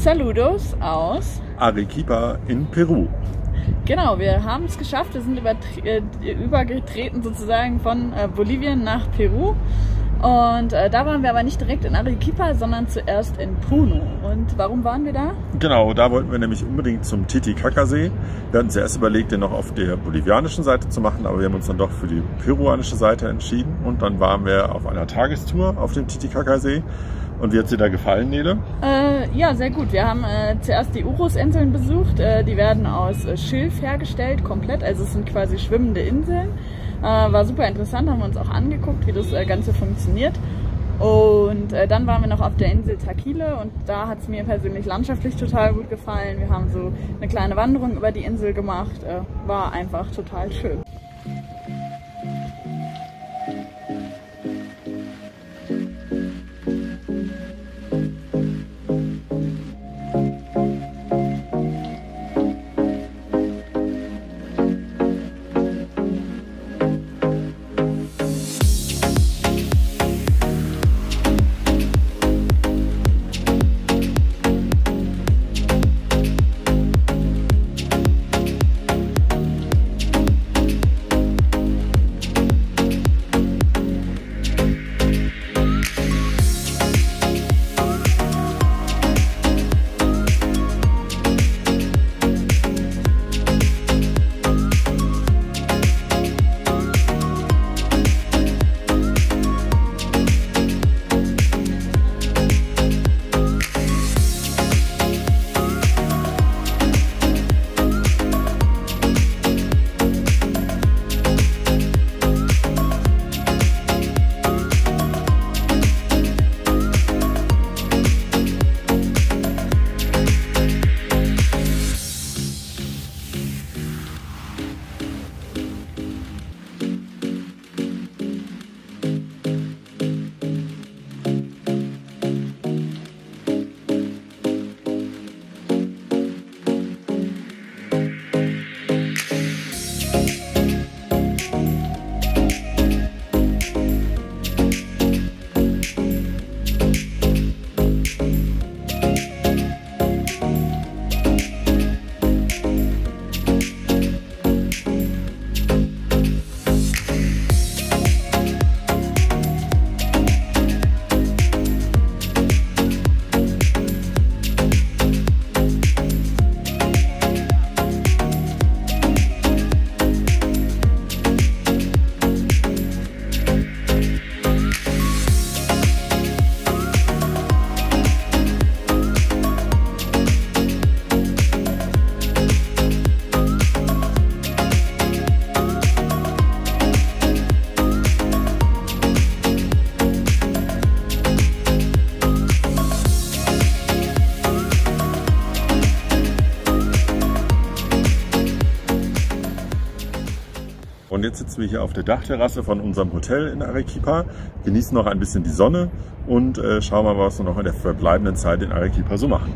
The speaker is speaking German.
Saludos aus Arequipa in Peru. Genau, wir haben es geschafft. Wir sind äh, übergetreten sozusagen von äh, Bolivien nach Peru. Und äh, da waren wir aber nicht direkt in Arequipa, sondern zuerst in Puno. Und warum waren wir da? Genau, da wollten wir nämlich unbedingt zum Titicaca-See. Wir hatten zuerst überlegt, den noch auf der bolivianischen Seite zu machen, aber wir haben uns dann doch für die peruanische Seite entschieden. Und dann waren wir auf einer Tagestour auf dem Titicaca-See. Und wie hat dir da gefallen, Nele? Äh, ja, sehr gut. Wir haben äh, zuerst die Urusinseln besucht. Äh, die werden aus äh, Schilf hergestellt, komplett. Also es sind quasi schwimmende Inseln. Äh, war super interessant, haben wir uns auch angeguckt, wie das äh, Ganze funktioniert. Und äh, dann waren wir noch auf der Insel Takile und da hat es mir persönlich landschaftlich total gut gefallen. Wir haben so eine kleine Wanderung über die Insel gemacht. Äh, war einfach total schön. Und jetzt sitzen wir hier auf der Dachterrasse von unserem Hotel in Arequipa, genießen noch ein bisschen die Sonne und äh, schauen mal, was wir noch in der verbleibenden Zeit in Arequipa so machen.